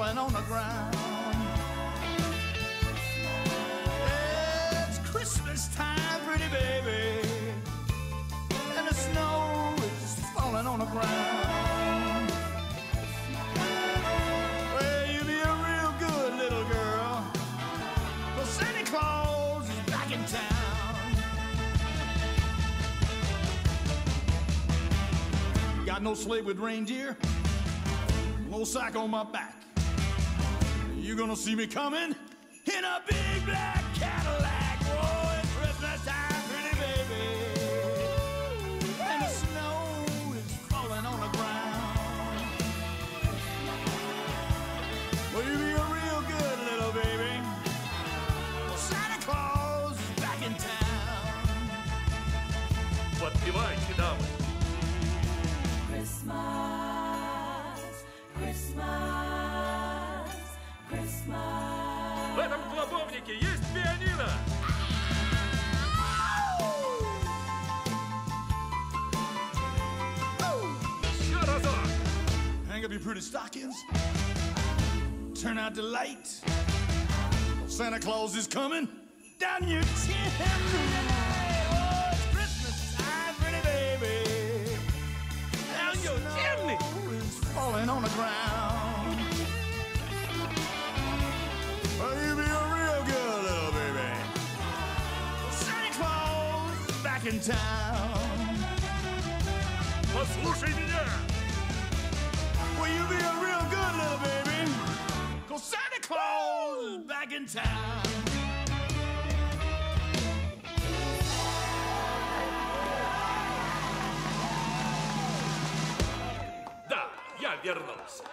on the ground. It's Christmas time, pretty baby, and the snow is falling on the ground. Well, you be a real good little Santa Claus is back in town. Got no sleigh with reindeer, no sack on my back You gonna see me coming in a big black Cadillac. Oh, it's Christmas time, pretty baby. And the snow is falling on the ground. Well, you be a real good little baby. Santa Claus is back in town. Подпевайте, дамы. клубовнике есть пианино. Еще разок. Hang up your pretty stockings. Turn out the light. Santa Claus is coming down your chimney. Oh, it's Christmas time, pretty baby. Down your chimney is falling on the ground. in town. Послушай меня. Will you be a real good little baby? Cause Santa Claus is back in town. Да, я вернулся.